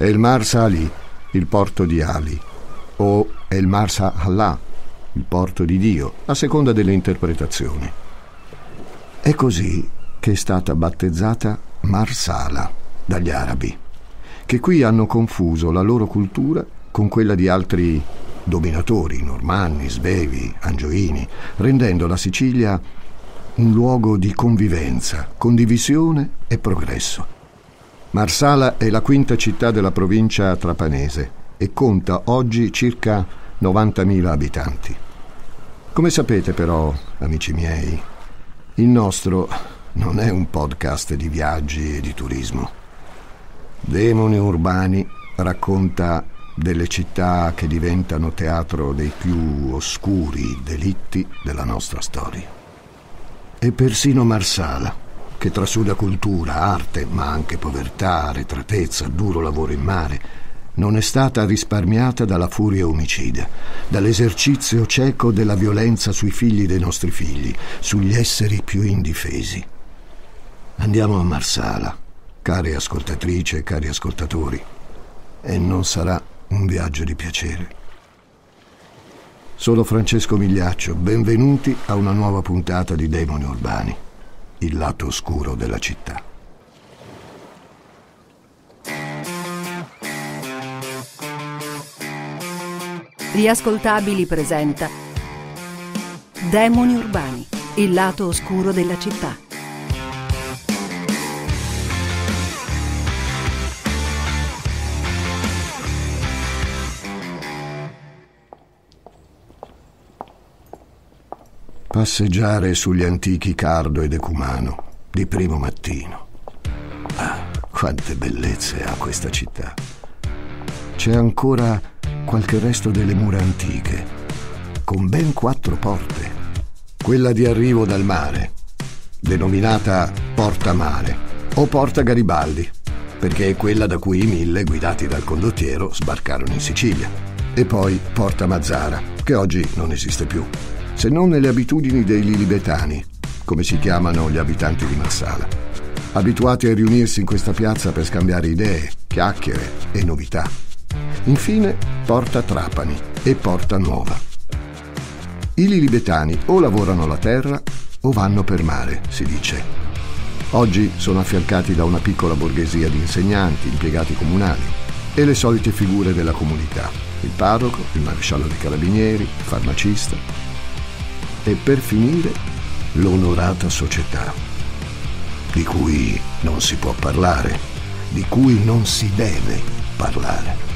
Il Marsa Ali, il porto di Ali, o il Marsa Allah, il porto di Dio, a seconda delle interpretazioni. È così che è stata battezzata Marsala dagli arabi, che qui hanno confuso la loro cultura con quella di altri dominatori, normanni, svevi, angioini, rendendo la Sicilia un luogo di convivenza, condivisione e progresso. Marsala è la quinta città della provincia trapanese e conta oggi circa 90.000 abitanti. Come sapete però, amici miei, il nostro non è un podcast di viaggi e di turismo. Demoni Urbani racconta delle città che diventano teatro dei più oscuri delitti della nostra storia. E persino Marsala, che trasuda cultura, arte, ma anche povertà, arretratezza, duro lavoro in mare, non è stata risparmiata dalla furia omicida, dall'esercizio cieco della violenza sui figli dei nostri figli, sugli esseri più indifesi. Andiamo a Marsala, care ascoltatrici e cari ascoltatori, e non sarà un viaggio di piacere. Sono Francesco Migliaccio, benvenuti a una nuova puntata di Demoni Urbani, il lato oscuro della città. Riascoltabili presenta Demoni Urbani, il lato oscuro della città. Passeggiare sugli antichi Cardo ed Ecumano di primo mattino. Ah, quante bellezze ha questa città. C'è ancora qualche resto delle mura antiche, con ben quattro porte. Quella di arrivo dal mare, denominata Porta Mare o Porta Garibaldi, perché è quella da cui i mille, guidati dal condottiero, sbarcarono in Sicilia. E poi Porta Mazzara, che oggi non esiste più se non nelle abitudini dei lilibetani, come si chiamano gli abitanti di Marsala, abituati a riunirsi in questa piazza per scambiare idee, chiacchiere e novità. Infine, Porta Trapani e Porta Nuova. I lilibetani o lavorano la terra o vanno per mare, si dice. Oggi sono affiancati da una piccola borghesia di insegnanti, impiegati comunali e le solite figure della comunità, il parroco, il maresciallo dei carabinieri, il farmacista, e per finire l'onorata società, di cui non si può parlare, di cui non si deve parlare.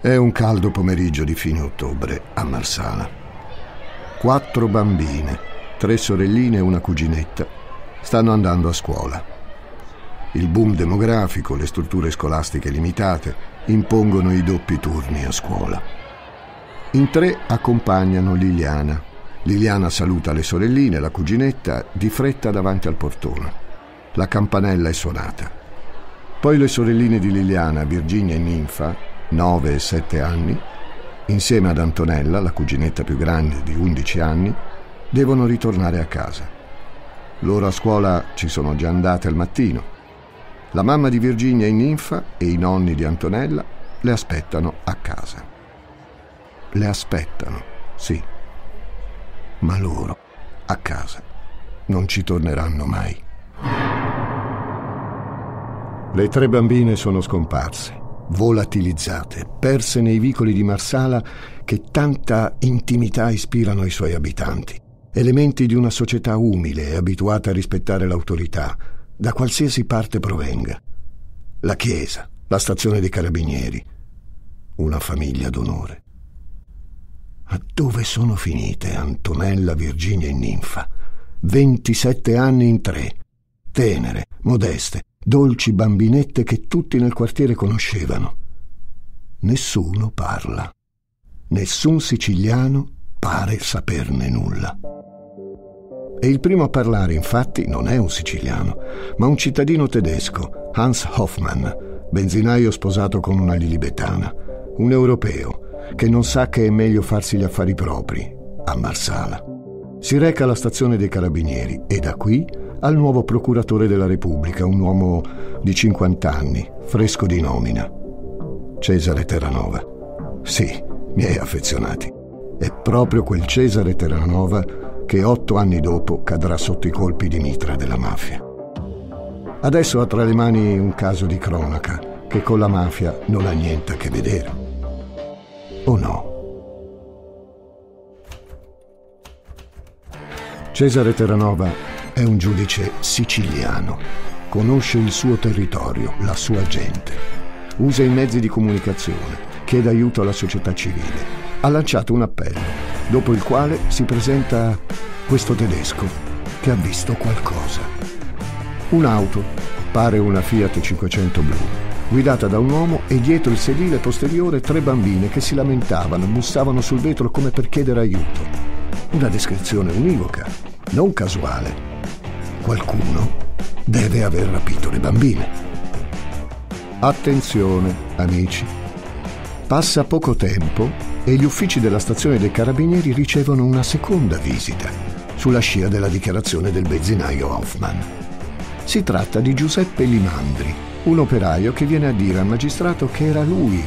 È un caldo pomeriggio di fine ottobre a Marsala. Quattro bambine, tre sorelline e una cuginetta, stanno andando a scuola. Il boom demografico, le strutture scolastiche limitate impongono i doppi turni a scuola. In tre accompagnano Liliana. Liliana saluta le sorelline, la cuginetta, di fretta davanti al portone. La campanella è suonata. Poi le sorelline di Liliana, Virginia e Ninfa, 9 e 7 anni, insieme ad Antonella, la cuginetta più grande di 11 anni, devono ritornare a casa. Loro a scuola ci sono già andate al mattino. La mamma di Virginia e Ninfa e i nonni di Antonella le aspettano a casa. Le aspettano, sì, ma loro, a casa, non ci torneranno mai. Le tre bambine sono scomparse, volatilizzate, perse nei vicoli di Marsala che tanta intimità ispirano ai suoi abitanti, elementi di una società umile e abituata a rispettare l'autorità, da qualsiasi parte provenga. La chiesa, la stazione dei carabinieri, una famiglia d'onore. Ma dove sono finite Antonella, Virginia e Ninfa? 27 anni in tre, tenere, modeste, dolci bambinette che tutti nel quartiere conoscevano. Nessuno parla. Nessun siciliano pare saperne nulla. E il primo a parlare, infatti, non è un siciliano, ma un cittadino tedesco, Hans Hoffmann, benzinaio sposato con una lilibetana, un europeo, che non sa che è meglio farsi gli affari propri, a Marsala. Si reca alla stazione dei carabinieri e da qui al nuovo procuratore della Repubblica, un uomo di 50 anni, fresco di nomina. Cesare Terranova. Sì, miei affezionati. È proprio quel Cesare Terranova che otto anni dopo cadrà sotto i colpi di mitra della mafia. Adesso ha tra le mani un caso di cronaca che con la mafia non ha niente a che vedere. O no? Cesare Terranova è un giudice siciliano. Conosce il suo territorio, la sua gente. Usa i mezzi di comunicazione, chiede aiuto alla società civile. Ha lanciato un appello, dopo il quale si presenta questo tedesco che ha visto qualcosa. Un'auto, pare una Fiat 500 blu, guidata da un uomo e dietro il sedile posteriore tre bambine che si lamentavano, bussavano sul vetro come per chiedere aiuto. Una descrizione univoca, non casuale. Qualcuno deve aver rapito le bambine. Attenzione, amici. Passa poco tempo e gli uffici della stazione dei carabinieri ricevono una seconda visita, sulla scia della dichiarazione del benzinaio Hoffman. Si tratta di Giuseppe Limandri, un operaio che viene a dire al magistrato che era lui,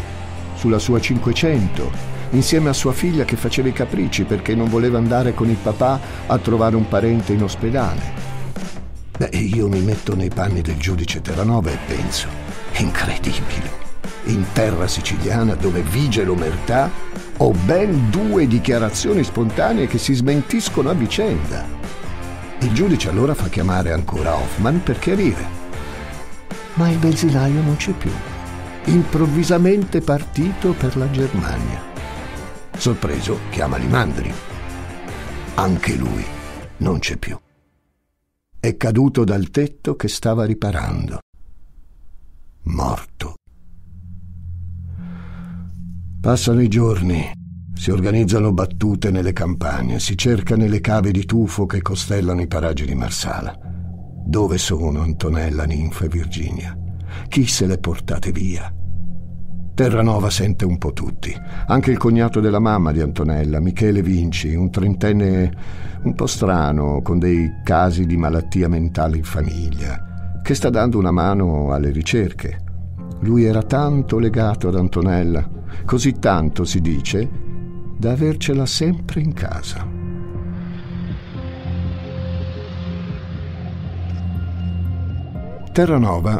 sulla sua 500, insieme a sua figlia che faceva i capricci perché non voleva andare con il papà a trovare un parente in ospedale. Beh, io mi metto nei panni del giudice Terranova e penso, incredibile, in terra siciliana dove vige l'omertà ho ben due dichiarazioni spontanee che si smentiscono a vicenda. Il giudice allora fa chiamare ancora Hoffman per chiarire. Ma il benzinaio non c'è più. Improvvisamente partito per la Germania. Sorpreso, chiama Limandri. Anche lui non c'è più. È caduto dal tetto che stava riparando. Morto. Passano i giorni, si organizzano battute nelle campagne, si cerca nelle cave di tufo che costellano i paraggi di Marsala. Dove sono Antonella, Ninfa e Virginia? Chi se le portate via? Terranova sente un po' tutti, anche il cognato della mamma di Antonella, Michele Vinci, un trentenne un po' strano, con dei casi di malattia mentale in famiglia, che sta dando una mano alle ricerche. Lui era tanto legato ad Antonella, così tanto si dice, da avercela sempre in casa. Terranova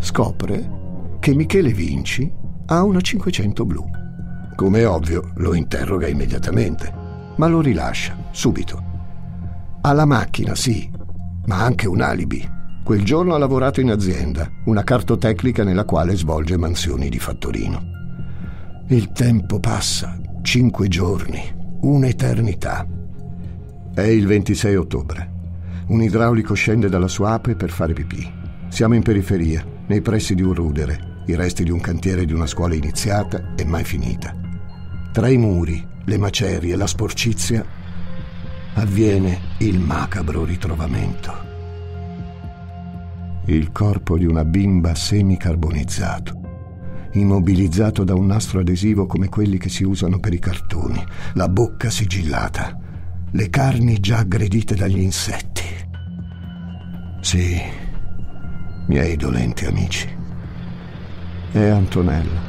scopre che Michele Vinci ha una 500 blu. Come è ovvio, lo interroga immediatamente, ma lo rilascia subito. Ha la macchina, sì, ma anche un alibi. Quel giorno ha lavorato in azienda, una cartotecnica nella quale svolge mansioni di fattorino. Il tempo passa, cinque giorni, un'eternità. È il 26 ottobre. Un idraulico scende dalla sua ape per fare pipì. Siamo in periferia, nei pressi di un rudere, i resti di un cantiere di una scuola iniziata e mai finita. Tra i muri, le macerie, la sporcizia, avviene il macabro ritrovamento. Il corpo di una bimba semicarbonizzato, immobilizzato da un nastro adesivo come quelli che si usano per i cartoni, la bocca sigillata, le carni già aggredite dagli insetti. Sì, miei dolenti amici è Antonella,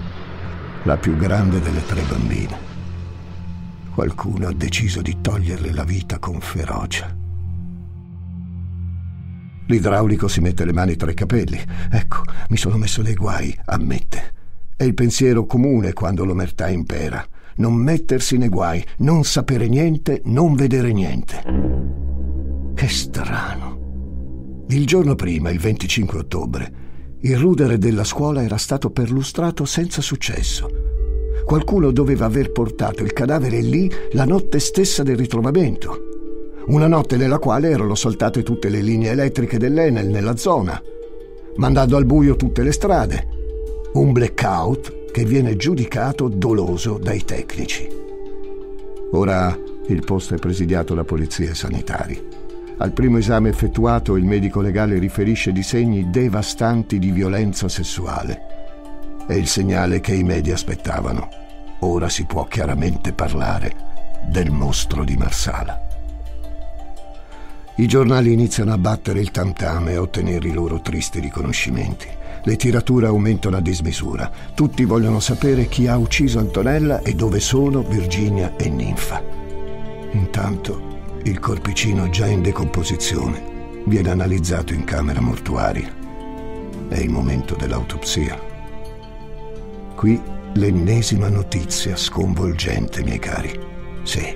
la più grande delle tre bambine. Qualcuno ha deciso di toglierle la vita con ferocia. L'idraulico si mette le mani tra i capelli. Ecco, mi sono messo nei guai, ammette. È il pensiero comune quando l'omertà impera. Non mettersi nei guai, non sapere niente, non vedere niente. Che strano. Il giorno prima, il 25 ottobre, il rudere della scuola era stato perlustrato senza successo. Qualcuno doveva aver portato il cadavere lì la notte stessa del ritrovamento. Una notte nella quale erano saltate tutte le linee elettriche dell'Enel nella zona, mandando al buio tutte le strade. Un blackout che viene giudicato doloso dai tecnici. Ora il posto è presidiato da polizia e sanitari. Al primo esame effettuato il medico legale riferisce di segni devastanti di violenza sessuale. È il segnale che i media aspettavano. Ora si può chiaramente parlare del mostro di Marsala. I giornali iniziano a battere il tam tam e a ottenere i loro tristi riconoscimenti. Le tirature aumentano a dismisura. Tutti vogliono sapere chi ha ucciso Antonella e dove sono Virginia e Ninfa. Intanto il corpicino già in decomposizione viene analizzato in camera mortuaria. È il momento dell'autopsia. Qui l'ennesima notizia sconvolgente, miei cari. Sì,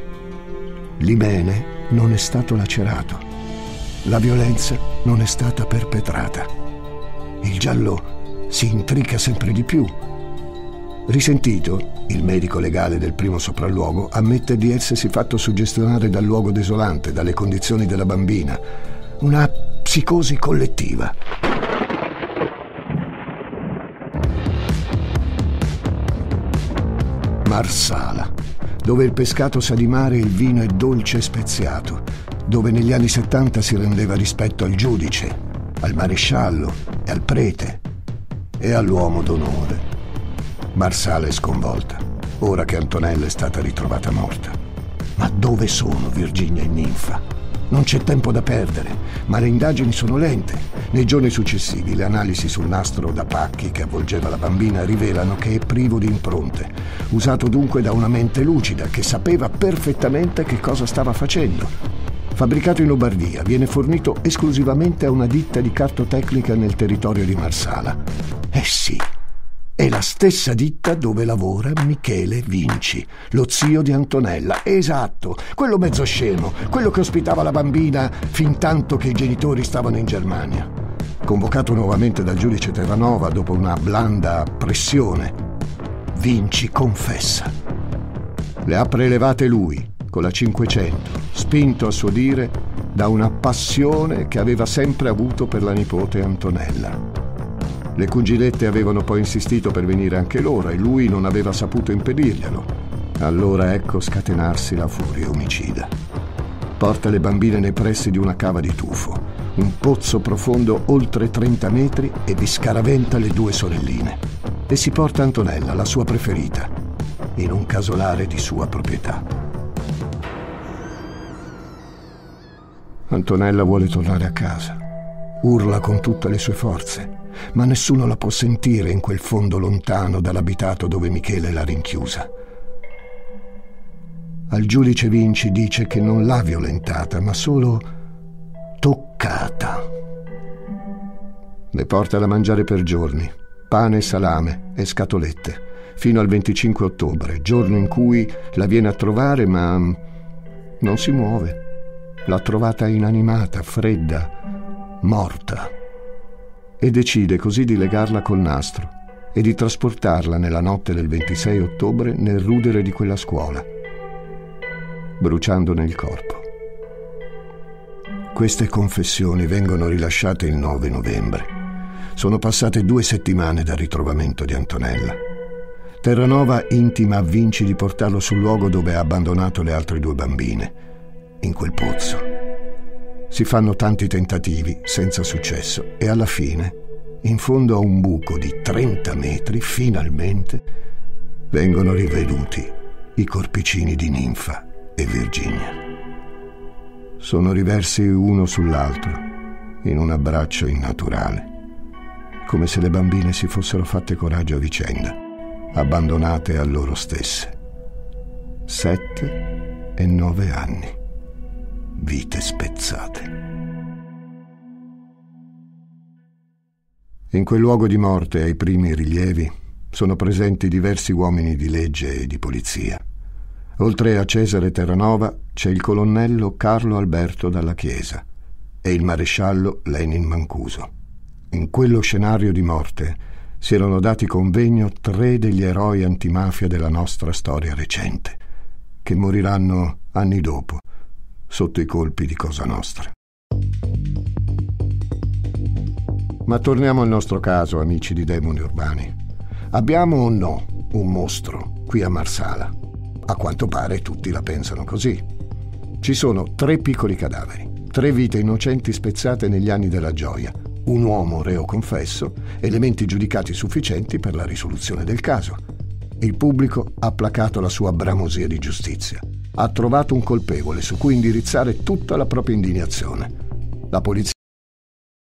l'imene non è stato lacerato. La violenza non è stata perpetrata. Il giallo si intrica sempre di più. Risentito, il medico legale del primo sopralluogo ammette di essersi fatto suggestionare dal luogo desolante, dalle condizioni della bambina. Una psicosi collettiva. Marsala, dove il pescato sa di mare e il vino è dolce e speziato dove negli anni 70 si rendeva rispetto al giudice, al maresciallo e al prete e all'uomo d'onore. Marsala è sconvolta, ora che Antonella è stata ritrovata morta. Ma dove sono Virginia e Ninfa? Non c'è tempo da perdere, ma le indagini sono lente. Nei giorni successivi le analisi sul nastro da pacchi che avvolgeva la bambina rivelano che è privo di impronte, usato dunque da una mente lucida che sapeva perfettamente che cosa stava facendo Fabbricato in Lombardia, viene fornito esclusivamente a una ditta di cartotecnica nel territorio di Marsala. Eh sì, è la stessa ditta dove lavora Michele Vinci, lo zio di Antonella. Esatto, quello mezzo scemo, quello che ospitava la bambina fin tanto che i genitori stavano in Germania. Convocato nuovamente dal giudice Terranova dopo una blanda pressione, Vinci confessa. Le ha prelevate lui, con la 500, spinto a suo dire da una passione che aveva sempre avuto per la nipote Antonella. Le cugilette avevano poi insistito per venire anche loro e lui non aveva saputo impedirglielo. Allora ecco scatenarsi la furia omicida. Porta le bambine nei pressi di una cava di tufo, un pozzo profondo oltre 30 metri e vi scaraventa le due sorelline. E si porta Antonella, la sua preferita, in un casolare di sua proprietà. Antonella vuole tornare a casa. Urla con tutte le sue forze, ma nessuno la può sentire in quel fondo lontano dall'abitato dove Michele l'ha rinchiusa. Al giudice Vinci dice che non l'ha violentata, ma solo toccata. Le porta da mangiare per giorni, pane salame e scatolette, fino al 25 ottobre, giorno in cui la viene a trovare, ma non si muove l'ha trovata inanimata, fredda, morta, e decide così di legarla col nastro e di trasportarla nella notte del 26 ottobre nel rudere di quella scuola, bruciandone il corpo. Queste confessioni vengono rilasciate il 9 novembre. Sono passate due settimane dal ritrovamento di Antonella. Terranova intima a Vinci di portarlo sul luogo dove ha abbandonato le altre due bambine in quel pozzo. Si fanno tanti tentativi senza successo e alla fine, in fondo a un buco di 30 metri, finalmente vengono riveduti i corpicini di Ninfa e Virginia. Sono riversi uno sull'altro in un abbraccio innaturale, come se le bambine si fossero fatte coraggio a vicenda, abbandonate a loro stesse. Sette e nove anni vite spezzate. In quel luogo di morte, ai primi rilievi, sono presenti diversi uomini di legge e di polizia. Oltre a Cesare Terranova c'è il colonnello Carlo Alberto Dalla Chiesa e il maresciallo Lenin Mancuso. In quello scenario di morte si erano dati convegno tre degli eroi antimafia della nostra storia recente, che moriranno anni dopo sotto i colpi di Cosa Nostra. Ma torniamo al nostro caso, amici di demoni urbani. Abbiamo o no un mostro qui a Marsala? A quanto pare tutti la pensano così. Ci sono tre piccoli cadaveri, tre vite innocenti spezzate negli anni della gioia, un uomo reo confesso, elementi giudicati sufficienti per la risoluzione del caso. Il pubblico ha placato la sua bramosia di giustizia. Ha trovato un colpevole su cui indirizzare tutta la propria indignazione. La polizia